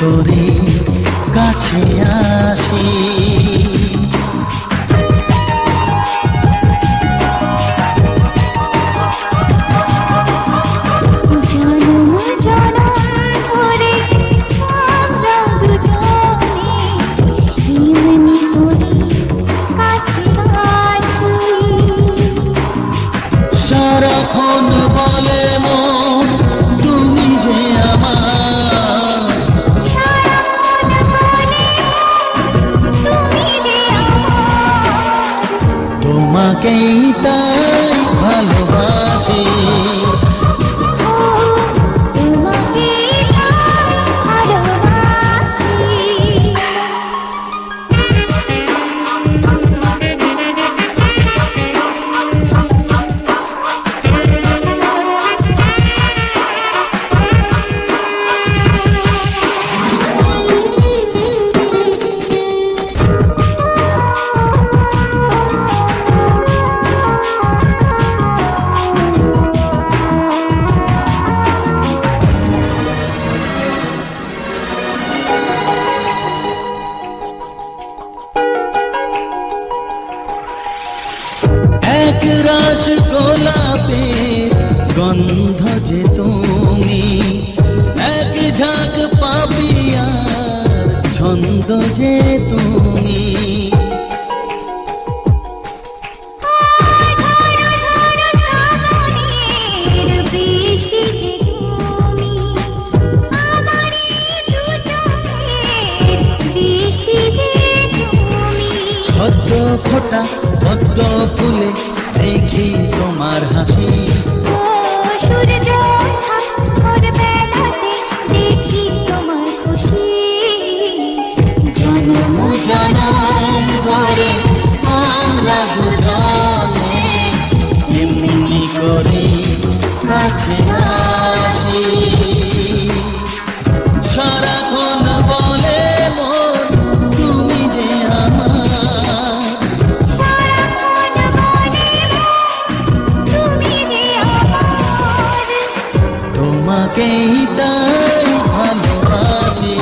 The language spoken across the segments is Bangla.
করে কাছে আসি। তোমাকেই তাই ভালোবাসি রাস গোলাপে গন্ধ যে তুমি এক ঝাঁক পাপিয়ার ছন্দ যে তুমি। সদ্য ফোটা পদ্ম ফুলে দেখি তোমার হাসি। জনম জনম আমরা দুজনে এমনি করে কাছে আসি তোমাকেই তাই ভালোবাসি।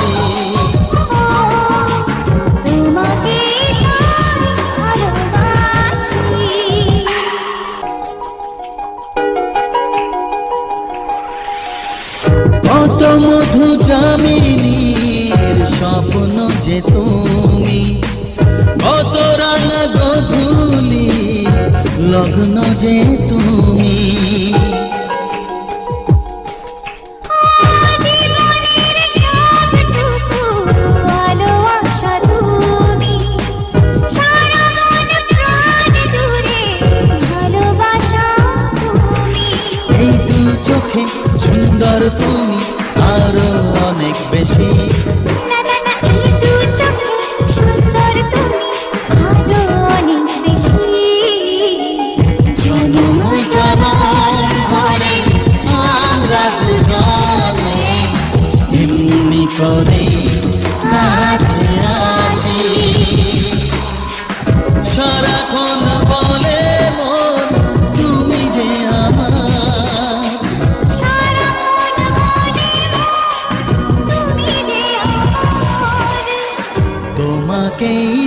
কত মধু জামিনীর স্বপ্ন যে তুমি কত রাঙা গধুলি লগ্ন যে তুমি। game.